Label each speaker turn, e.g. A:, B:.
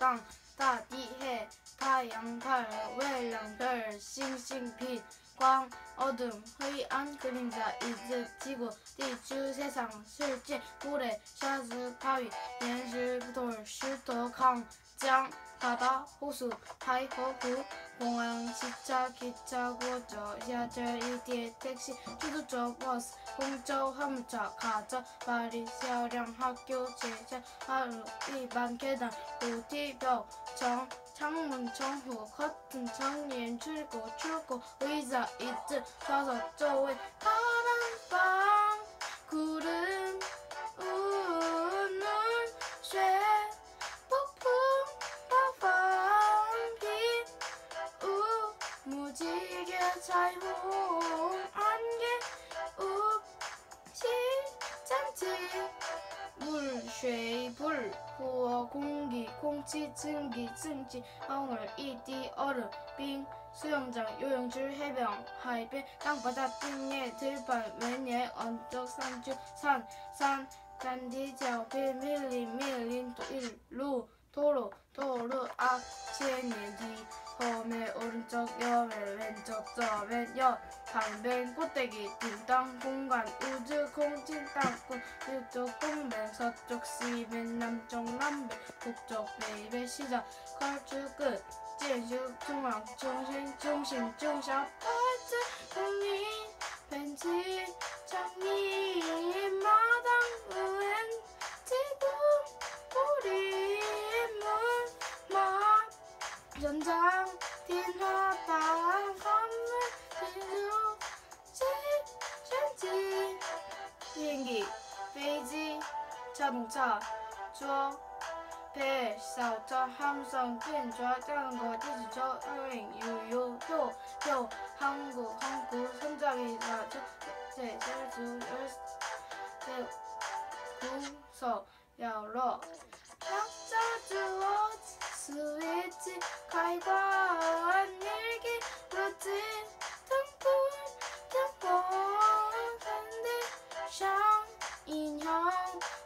A: 땅, 다, 디, 해, 타양, 달, 외양, 별, 싱싱, 빛, 광, 어둠,灰暗, 그림자, 이즈, 지구,地주, 세상, 실제, 고래, 샤즈, 바위,岩石, 돌, 슈터, 강, 江, 바다, 호수, 타이허, 구, 공항, 지차, 기차, 고저, 지하철, 이티에, 택시, 주도적, 버스, 공적, 화물차, 가자, 발이, 샤량, 학교, 제자, 하루, 일반, 계단, 로티, 벽, 정, 창문, 청후, 커튼, 정리엔, 출구, 출구, 의자, 이트, 좌석,周围, 彩虹，安吉，乌池，池池，木水，水水，火空，空空气，空气，空气，风儿，异地，奥伦，冰，游泳场，游泳池，海边，海边，当爸爸，听爷爷，听爸爸，爷爷，工作，三九，三三，三，地球，平平，零平零，土一，六，土六，土六，二，千年一。 검의 오른쪽 여의 왼쪽 저의 여 강뱅 꽃대기 띵땅 공간 우주 공진 땅콩 이쪽 공뱅 서쪽 시멘 남쪽 남배 북쪽 베이베 시작. 걸쭉 끝 진주 중앙 중심 중심 중샵 연장 디나다한 선물 대로 젠지. 비행기 베이지 자동차 주어 배 사우터 함성 펜좌 자전거 제주도 여행 유효 표표 한국 한국 선장이 나주 제 제주 열세 구석 여러 home.